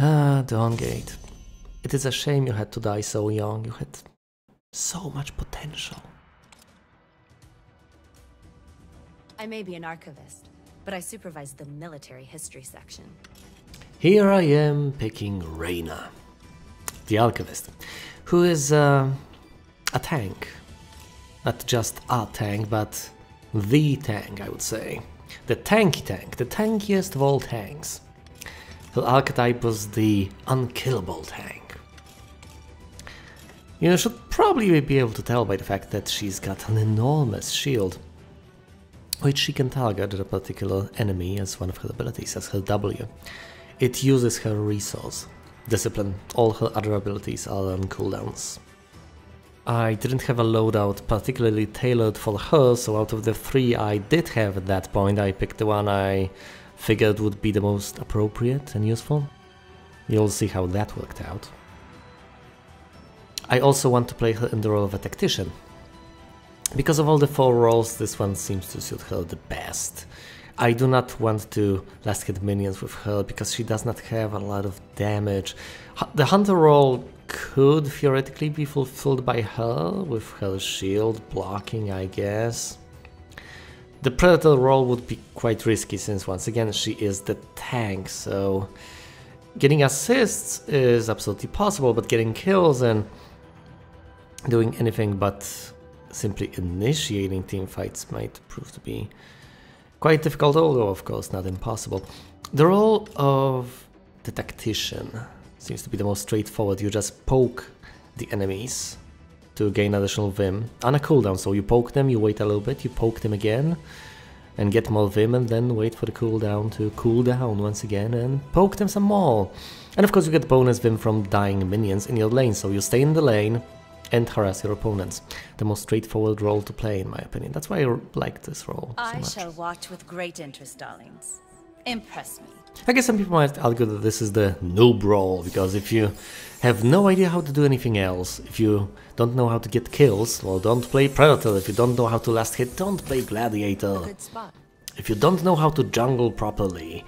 Ah, Dawngate. It is a shame you had to die so young. You had so much potential. I may be an archivist, but I supervise the military history section. Here I am picking Raina, the alchemist, who is uh, a tank. Not just a tank, but the tank, I would say. The tanky tank, the tankiest of all tanks. Her archetype was the unkillable tank. You should probably be able to tell by the fact that she's got an enormous shield, which she can target a particular enemy as one of her abilities, as her W. It uses her resource, discipline, all her other abilities are on cooldowns. I didn't have a loadout particularly tailored for her, so out of the three I did have at that point, I picked the one I figured would be the most appropriate and useful. You'll see how that worked out. I also want to play her in the role of a tactician. Because of all the four roles, this one seems to suit her the best. I do not want to last hit minions with her because she does not have a lot of damage. The hunter role could theoretically be fulfilled by her with her shield blocking, I guess. The predator role would be quite risky since once again she is the tank, so getting assists is absolutely possible, but getting kills and doing anything but simply initiating team fights might prove to be quite difficult, although of course not impossible. The role of the tactician seems to be the most straightforward. You just poke the enemies to gain additional Vim on a cooldown. So you poke them, you wait a little bit, you poke them again and get more Vim and then wait for the cooldown to cool down once again and poke them some more. And of course you get bonus Vim from dying minions in your lane, so you stay in the lane and harass your opponents. The most straightforward role to play in my opinion. That's why I like this role so I much. shall watch with great interest, darlings. Impress me. I guess some people might argue that this is the noob role, because if you have no idea how to do anything else, if you don't know how to get kills, well, don't play Predator. If you don't know how to last hit, don't play Gladiator. If you don't know how to jungle properly,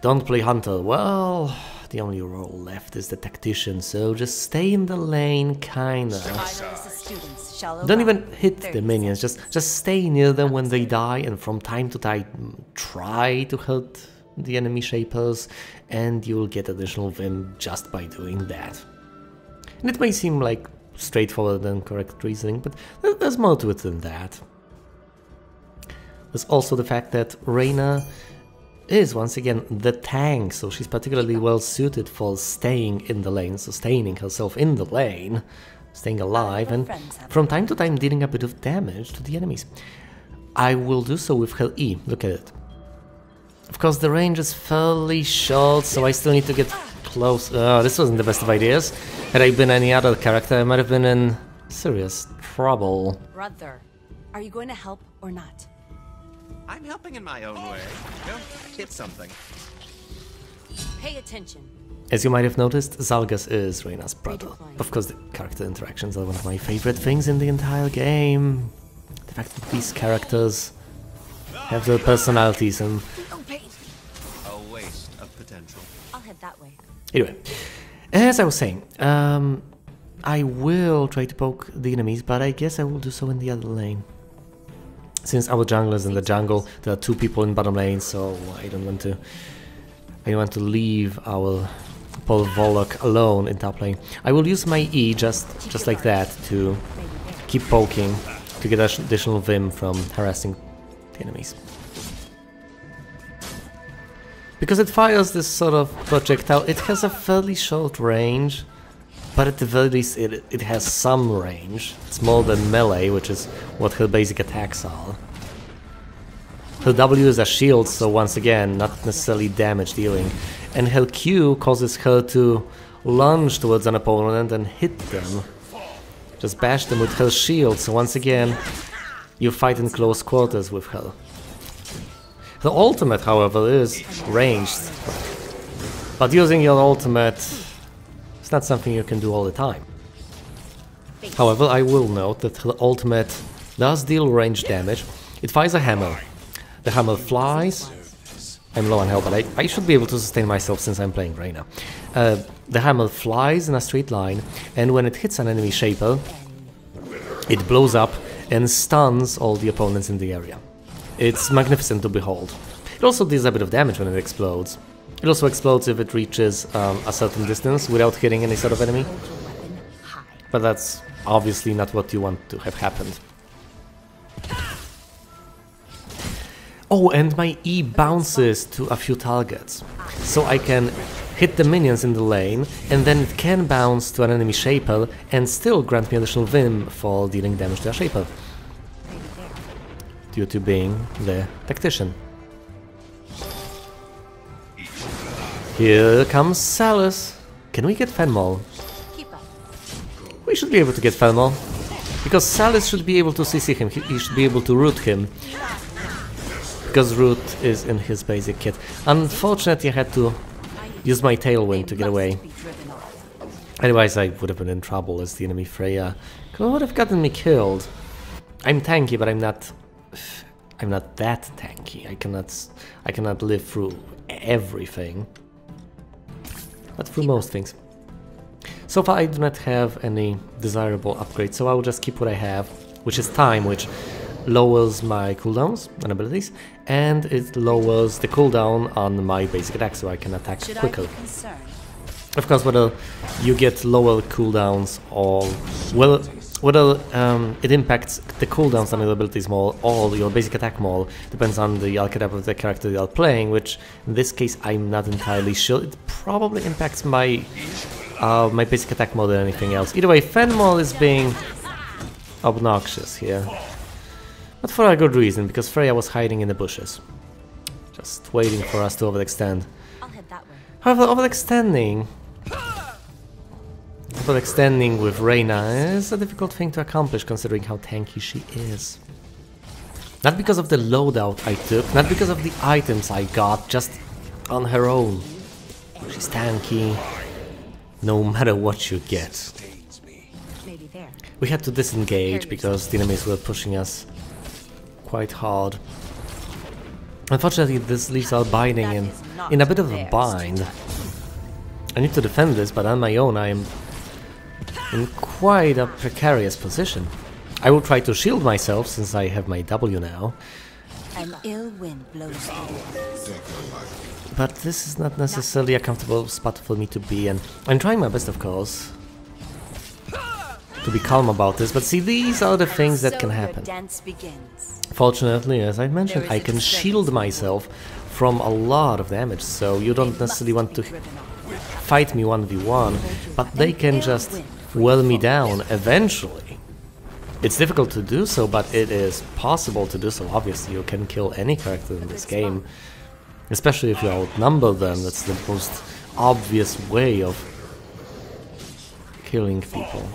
don't play Hunter. Well, the only role left is the Tactician, so just stay in the lane, kinda. Idleness of students shall Don't even hit the minions, just just stay near them when they die and from time to time try to hurt the enemy shapers and you'll get additional vim just by doing that. And it may seem like straightforward and correct reasoning, but there's more to it than that. There's also the fact that Raina is once again the tank, so she's particularly well suited for staying in the lane, sustaining herself in the lane, staying alive, and from time to time dealing a bit of damage to the enemies. I will do so with her E, look at it. Of course, the range is fairly short, so I still need to get close. Oh, this wasn't the best of ideas. Had I been any other character, I might have been in serious trouble. Brother, are you going to help or not? I'm helping in my own way. Go hit something. Pay attention. As you might have noticed, Zalgus is Raina's brother. Of course, the character interactions are one of my favorite things in the entire game. The fact that these characters have their personalities and... Anyway, as I was saying, um, I will try to poke the enemies, but I guess I will do so in the other lane. Since our jungle is in the jungle, there are two people in bottom lane, so I don't want to... I want to leave our Paul Volok alone in top lane. I will use my E just just like that to keep poking to get additional Vim from harassing the enemies. Because it fires this sort of projectile, it has a fairly short range, but at the very least it, it has some range. It's more than melee, which is what her basic attacks are. Her W is a shield, so once again, not necessarily damage dealing. And her Q causes her to lunge towards an opponent and hit them. Just bash them with her shield, so once again, you fight in close quarters with her. The ultimate, however, is ranged. But using your ultimate is not something you can do all the time. However, I will note that the ultimate does deal range damage. It fires a hammer. The hammer flies, I'm low on health, but I, I should be able to sustain myself since I'm playing Raina. Uh, the hammer flies in a straight line, and when it hits an enemy shaper, it blows up and stuns all the opponents in the area. It's magnificent to behold. It also deals a bit of damage when it explodes. It also explodes if it reaches um, a certain distance without hitting any sort of enemy, but that's obviously not what you want to have happened. Oh, and my E bounces to a few targets, so I can hit the minions in the lane, and then it can bounce to an enemy Shaper and still grant me additional Vim for dealing damage to a Shaper. Due to being the tactician. Here comes Salus. Can we get Fenmore? We should be able to get Fenmore. Because Salus should be able to CC him, he, should be able to root him. Because root is in his basic kit. Unfortunately I had to use my tailwind to get away. Otherwise I would have been in trouble as the enemy Freya could have gotten me killed. I'm tanky, but I'm not... I'm not that tanky. I cannot... I cannot live through everything. But through most things. So far I do not have any desirable upgrades, so I will just keep what I have, which is time, which lowers my cooldowns and abilities, and it lowers the cooldown on my basic attack so I can attack Should quicker. Of course, whether you get lower cooldowns or well, whether um, it impacts the cooldowns on your abilities more or your basic attack more depends on the archetype of the character you are playing. Which in this case, I'm not entirely sure. It probably impacts my uh, my basic attack more than anything else. Either way, Fenmore is being obnoxious here, but for a good reason because Freya was hiding in the bushes, just waiting for us to overextend. I'll head that way. However, overextending... Overextending with Raina is a difficult thing to accomplish considering how tanky she is. Not because of the loadout I took, not because of the items I got, just on her own. She's tanky, no matter what you get. We had to disengage because the enemies were pushing us quite hard. Unfortunately, this leaves our binding in, in a bit of a bind. I need to defend this, but on my own I am in quite a precarious position. I will try to shield myself since I have my W now, An ill wind blows but this is not necessarily a comfortable spot for me to be and I'm trying my best of course to be calm about this, but see these are the things that can happen. Fortunately, as I mentioned, I can shield myself from a lot of damage, so you don't necessarily want to fight me 1v1, but they can just well me down eventually. It's difficult to do so, but it is possible to do so. Obviously, you can kill any character in this game, especially if you outnumber them. That's the most obvious way of killing people.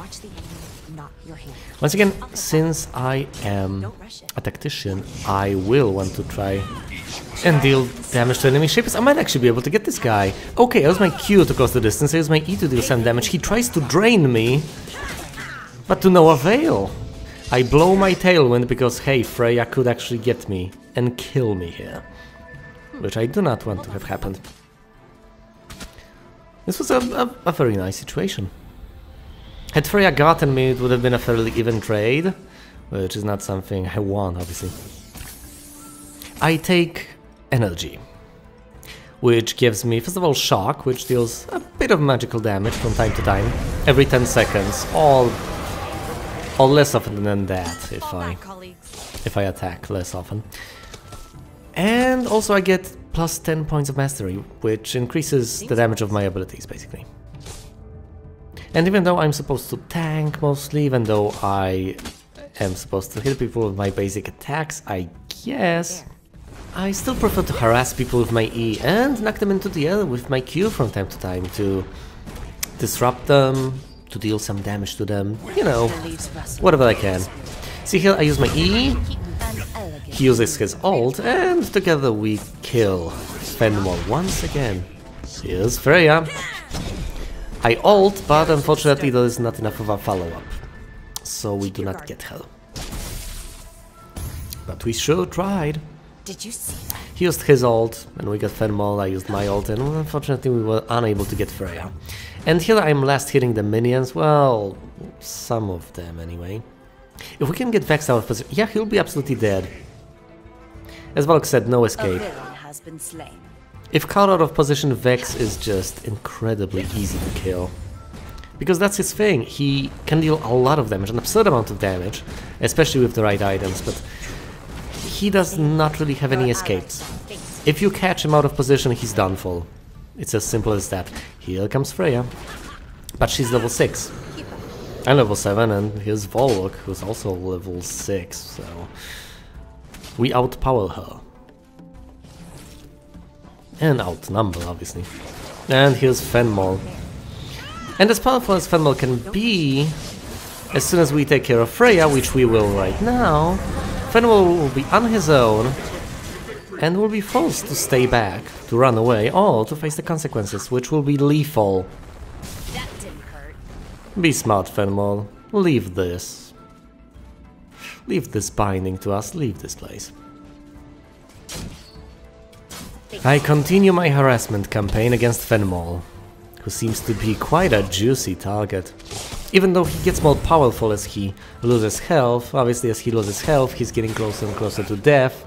Once again, since I am a tactician, I will want to try and deal damage to enemy shapers. I might actually be able to get this guy. Okay, I use my Q to close the distance, I use my E to deal some damage. He tries to drain me, but to no avail. I blow my tailwind because, hey, Freya could actually get me and kill me here. Which I do not want to have happened. This was a, a, a very nice situation. Had Freya gotten me, it would have been a fairly even trade, which is not something I want, obviously. I take energy, which gives me, first of all, shock, which deals a bit of magical damage from time to time, every 10 seconds, or, or less often than that, if I, if I attack less often. And also I get plus 10 points of mastery, which increases the damage of my abilities, basically. And even though I'm supposed to tank mostly, even though I am supposed to hit people with my basic attacks, I guess, I still prefer to harass people with my E and knock them into the air with my Q from time to time to disrupt them, to deal some damage to them, you know, whatever I can. See here, I use my E, he uses his ult, and together we kill Fenmore once again. Here's Freya. I ult, but unfortunately there is not enough of a follow-up, so we do not get her. But we sure tried. Did you see that? He used his ult, and we got Fenmore, I used my ult, and unfortunately we were unable to get Freya. And here I'm last hitting the minions, well, some of them anyway. If we can get Vex out of position, yeah, he'll be absolutely dead. As Valk said, no escape. Villain has been slain. If caught out of position, Vex is just incredibly easy to kill. Because that's his thing, he can deal a lot of damage, an absurd amount of damage, especially with the right items, but he does not really have any escapes. If you catch him out of position, he's done for. It's as simple as that. Here comes Freya. But she's level 6. I'm level 7, and here's Volok, who's also level 6, so... We outpower her and outnumber, obviously. And here's Fenmore. And as powerful as Fenmore can be, as soon as we take care of Freya, which we will right now, Fenmore will be on his own and will be forced to stay back, to run away, or to face the consequences, which will be lethal. Be smart, Fenmore. Leave this. Leave this binding to us, leave this place. I continue my harassment campaign against Fenmore, who seems to be quite a juicy target. Even though he gets more powerful as he loses health, obviously as he loses health he's getting closer and closer to death,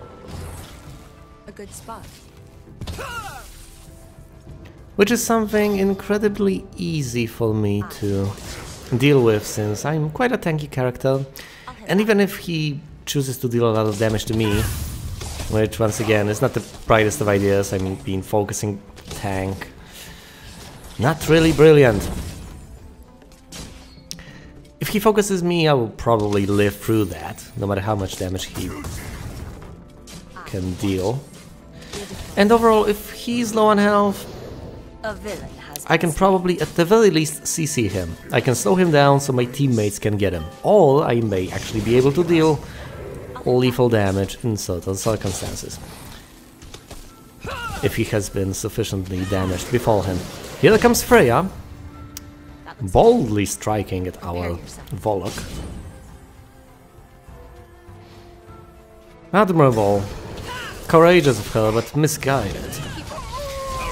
A good spot. which is something incredibly easy for me ah. to deal with since I'm quite a tanky character. And even if he chooses to deal a lot of damage to me, which once again is not the brightest of ideas, I mean being focusing tank, not really brilliant. If he focuses me, I will probably live through that, no matter how much damage he can deal. And overall, if he's low on health, A villain has I can probably at the very least CC him. I can slow him down so my teammates can get him. Or I may actually be able to deal lethal damage in certain circumstances. If he has been sufficiently damaged beforehand. Here comes Freya, boldly striking at our Volok. Admirable. Courageous of her, but misguided.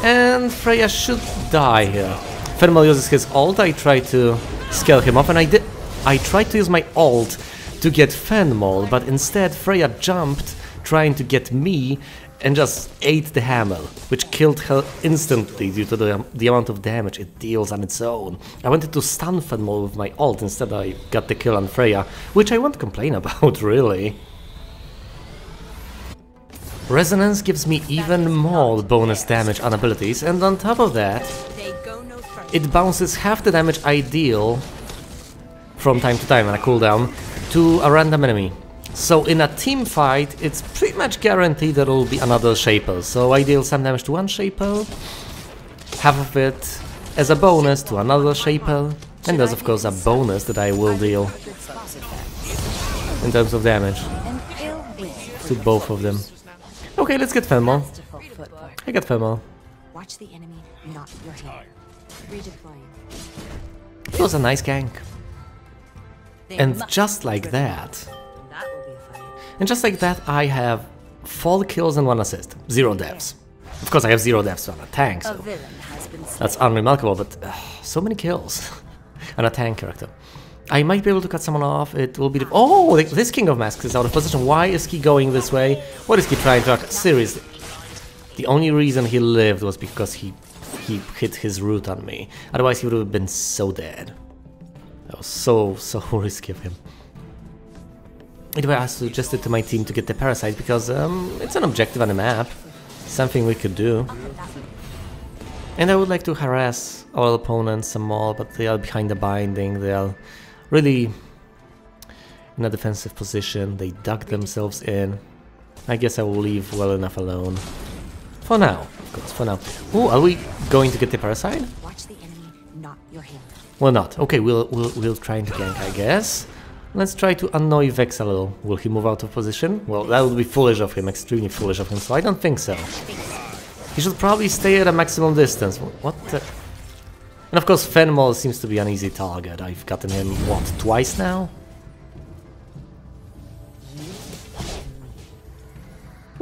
And Freya should die here. Fenmore uses his ult, I try to scale him off, and I did. I tried to use my ult to get Fenmore, but instead Freya jumped, trying to get me, and just ate the hammer, which killed her instantly due to the, um, the amount of damage it deals on its own. I wanted to stun Fenmore with my ult, instead I got the kill on Freya, which I won't complain about, really. Resonance gives me even more bonus damage on abilities, and on top of that, it bounces half the damage I deal from time to time on a cooldown to a random enemy. So in a team fight, it's pretty much guaranteed that there will be another Shaper. So I deal some damage to one Shaper, half of it as a bonus to another Shaper, and there's of course a bonus that I will deal Good spot effect. in terms of damage An ill wind. to both of them. Okay, let's get Fenmore. I got Fenmore. Watch the enemy, not your hand. Redeploying. It was a nice gank. And just like that, out. That will be a fight. And just like that, I have 4 kills and 1 assist. Zero deaths. Of course, I have zero deaths on a tank, so villain has been slain. that's unremarkable, but uh, so many kills on a tank character. I might be able to cut someone off, it will be... The oh, this King of Masks is out of position. Why is he going this way? What is he trying to... Seriously. The only reason he lived was because he he hit his root on me. Otherwise, he would have been so dead. So, so risky of him. Anyway, I suggested to my team to get the parasite because um, it's an objective on the map, something we could do. And I would like to harass our opponents some more, but they are behind the binding, they are really in a defensive position, they dug themselves in. I guess I will leave well enough alone. For now, of course, for now. Oh, are we going to get the parasite? Watch the enemy, not your hand. Well, not. Okay, we'll we'll we'll try and gank, I guess. Let's try to annoy Vex a little. Will he move out of position? Well, that would be foolish of him, extremely foolish of him. So I don't think so. He should probably stay at a maximum distance. What the? And of course, Fenmore seems to be an easy target. I've gotten him what twice now.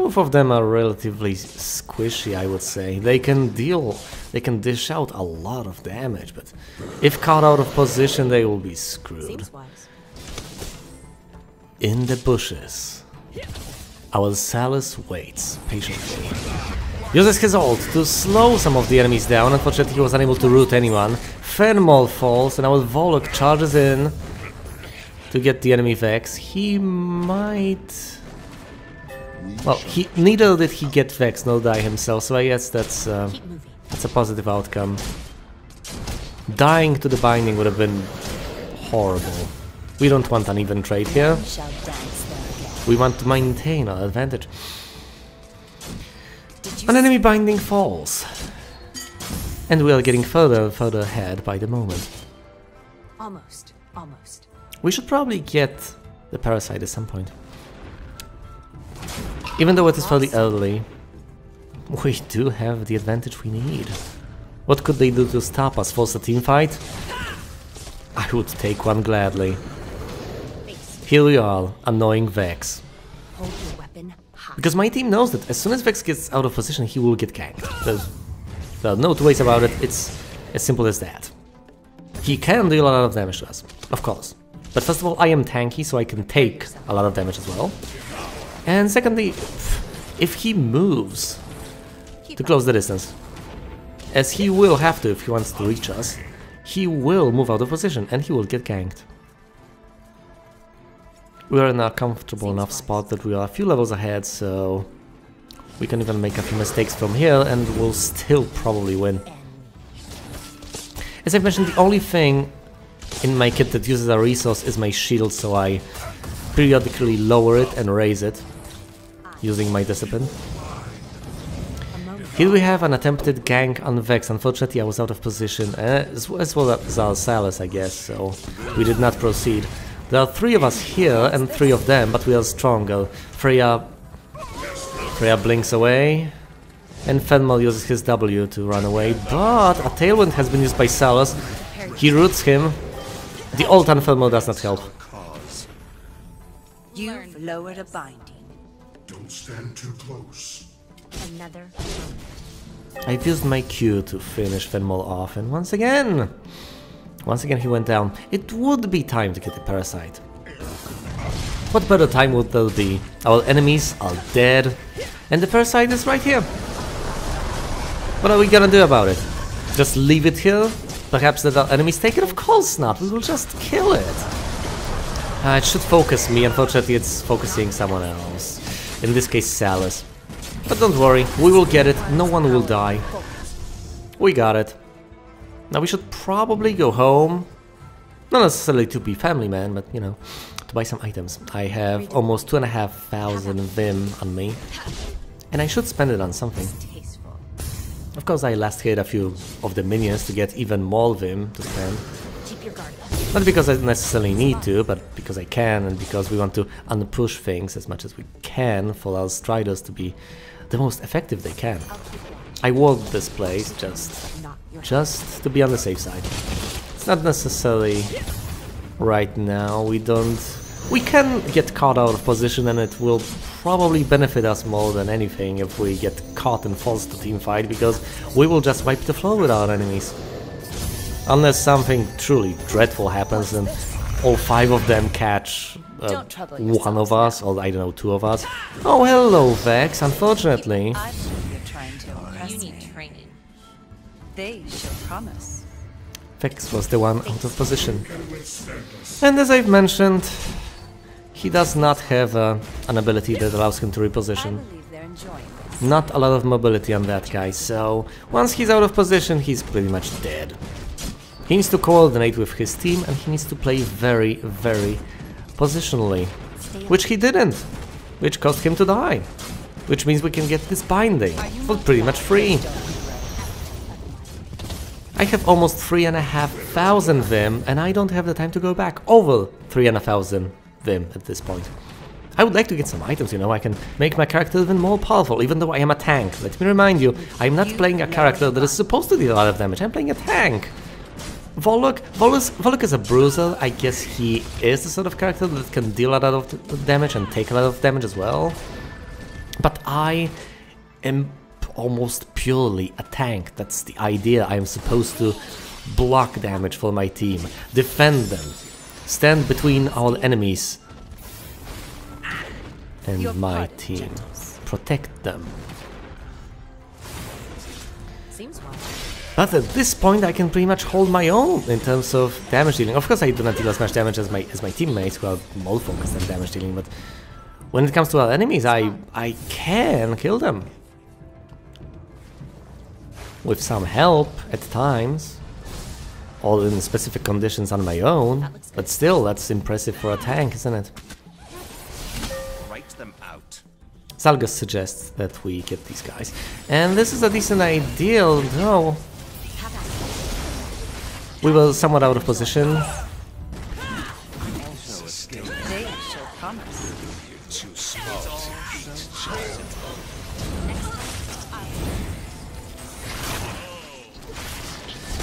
Both of them are relatively squishy, I would say. They can deal, they can dish out a lot of damage, but if caught out of position, they will be screwed. In the bushes, our Salus waits patiently. Uses his ult to slow some of the enemies down. Unfortunately, he was unable to root anyone. Fenmore falls, and our Volok charges in to get the enemy Vex. He might... Well, he neither did he get Vex nor die himself, so I guess that's uh, that's a positive outcome. Dying to the binding would have been horrible. We don't want an even trade here. Shall dance there again. We want to maintain our advantage. An enemy binding falls. And we are getting further and further ahead by the moment. Almost. Almost. We should probably get the parasite at some point. Even though it is fairly early, we do have the advantage we need. What could they do to stop us? Force a team fight? I would take one gladly. Here we are, annoying Vex. Hold your weapon high. Because my team knows that as soon as Vex gets out of position, he will get ganked. There's, there are no two ways about it, it's as simple as that. He can deal a lot of damage to us, of course. But first of all, I am tanky, so I can take a lot of damage as well. And secondly, if he moves to close the distance, as he will have to if he wants to reach us, he will move out of position and he will get ganked. We are in a comfortable enough spot that we are a few levels ahead, so we can even make a few mistakes from here and we'll still probably win. As I've mentioned, the only thing in my kit that uses a resource is my shield, so I periodically lower it and raise it using my discipline. Here we have an attempted gank on Vex. Unfortunately, I was out of position, uh, as, well as our Salus, I guess, so we did not proceed. There are three of us here and three of them, but we are stronger. Freya, Freya blinks away, and Fenmore uses his W to run away, but a Tailwind has been used by Salus. He roots him. The on Fenmore does not help. You've lowered a binding. Don't stand too close. Another. I've used my Q to finish Fenmore off, and once again, once again he went down. It would be time to get the Parasite. What better time would there be? Our enemies are dead, and the Parasite is right here. What are we gonna do about it? Just leave it here? Perhaps let our enemies take it? Of course not, we will just kill it. Uh, it should focus me, unfortunately it's focusing someone else. In this case, Salus. But don't worry, we will get it, no one will die. We got it. Now we should probably go home. Not necessarily to be family man, but you know, to buy some items. I have almost two and a half thousand Vim on me. And I should spend it on something. Of course, I last hit a few of the minions to get even more Vim to spend. Not because I necessarily need to, but because I can, and because we want to unpush things as much as we can for our Striders to be the most effective they can. I walked this place just just to be on the safe side. It's not necessarily right now. We don't. We can get caught out of position, and it will probably benefit us more than anything if we get caught and forced to team fight, because we will just wipe the floor with our enemies. Unless something truly dreadful happens and all five of them catch uh, one of us, or I don't know, two of us. Oh, hello, Vex. Unfortunately, I believe you're trying to impress You need training. They show promise. Vex was the one out of position. And as I've mentioned, he does not have uh, an ability that allows him to reposition. believe they're enjoying this. Not a lot of mobility on that guy, so once he's out of position, he's pretty much dead. He needs to coordinate with his team and he needs to play very, very positionally. Which he didn't, which caused him to die. Which means we can get this binding for pretty much free. I have almost three and a half thousand Vim, and I don't have the time to go back over three and a thousand Vim at this point. I would like to get some items, you know, I can make my character even more powerful, even though I am a tank. Let me remind you, I'm not playing a character that is supposed to deal a lot of damage, I'm playing a tank. Volok, Volok, Volok is a bruiser, I guess he is the sort of character that can deal a lot of damage and take a lot of damage as well. But I am almost purely a tank. That's the idea. I'm supposed to block damage for my team, defend them, stand between our enemies and Your my team, gentles. protect them. Seems well. But at this point I can pretty much hold my own in terms of damage dealing. Of course I do not deal as much damage as my as my teammates who are more focused on damage dealing, but when it comes to our enemies I I can kill them. With some help at times. Or in specific conditions on my own. That looks good. But still that's impressive for a tank, isn't it? Write them out. Zalgus suggests that we get these guys. And this is a decent idea, though we were somewhat out of position.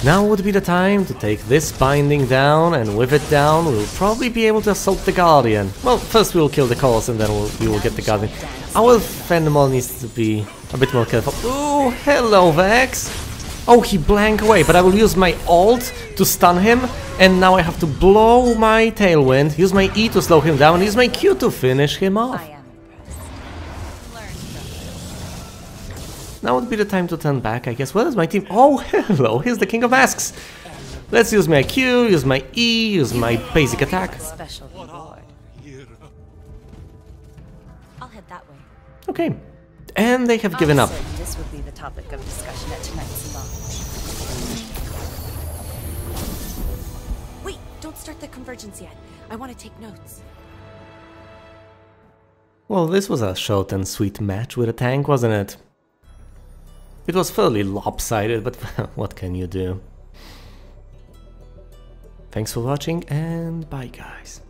Now would be the time to take this binding down, and with it down, we'll probably be able to assault the Guardian. Well, first we'll kill the Colossus, and then we'll, we will get the Guardian. Our Fenmore needs to be a bit more careful. Ooh, hello, Vex! Oh, he blank away, but I will use my ult to stun him, and now I have to blow my Tailwind, use my E to slow him down, use my Q to finish him off. I am impressed. Now would be the time to turn back, I guess. Where is my team? Oh, hello, here's the King of Masks. Let's use my Q, use my E, use my basic attack. Special reward. I'll head that way. Okay. And they have given up. This would be the topic of discussion at tonight's launch. Wait, don't start the convergence yet. I want to take notes. Well, this was a short and sweet match with a tank, wasn't it? It was fairly lopsided, but what can you do? Thanks for watching and bye guys.